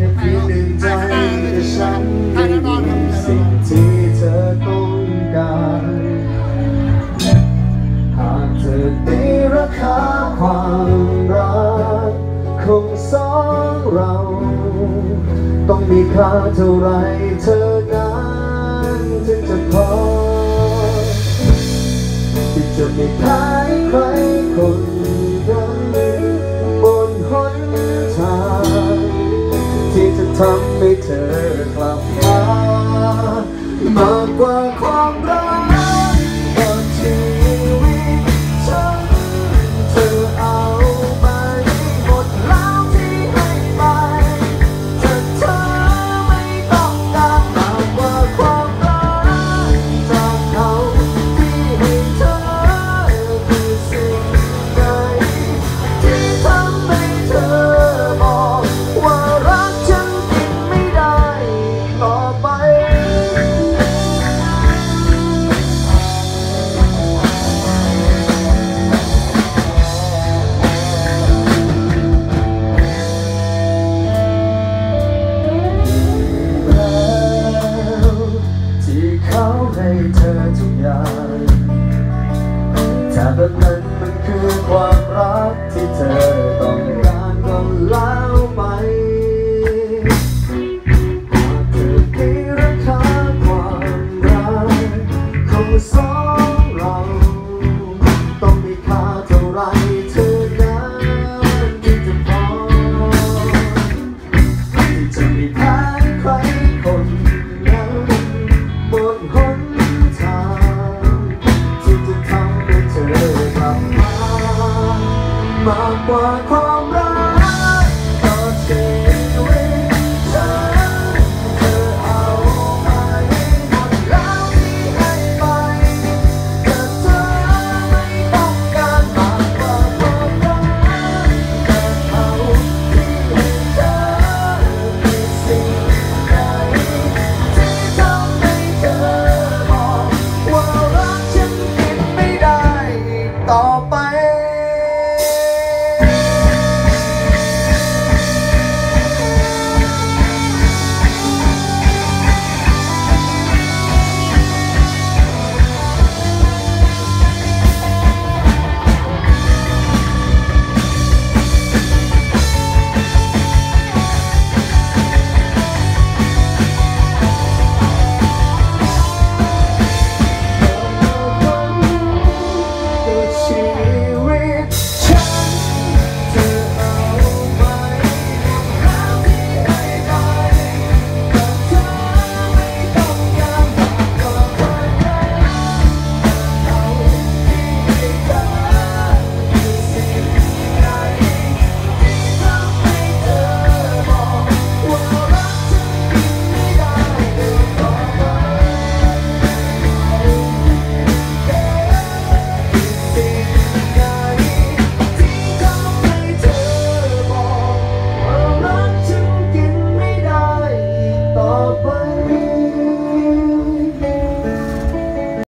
แค่เพียงหนึ่งใจฉันม่มีสิ่งที่เธอต้องการหากเธอได้ราคาความรักของสองเรา ต้องมีค่าเท่าไรเธอ ทำให้เธอกลับมามากกว่า yan Dapat man 我